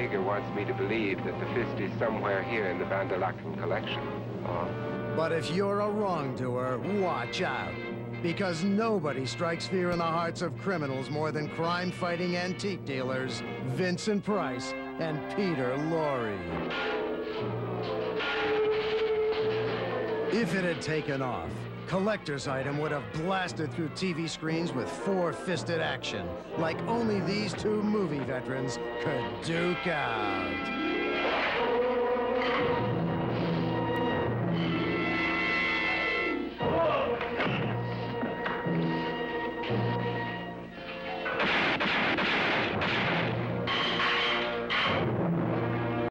Hager wants me to believe that the fist is somewhere here in the Van der Lacken collection. Oh. But if you're a wrongdoer, watch out. Because nobody strikes fear in the hearts of criminals more than crime-fighting antique dealers, Vincent Price and Peter Lorre. If it had taken off, Collector's item would have blasted through TV screens with four-fisted action, like only these two movie veterans could duke out.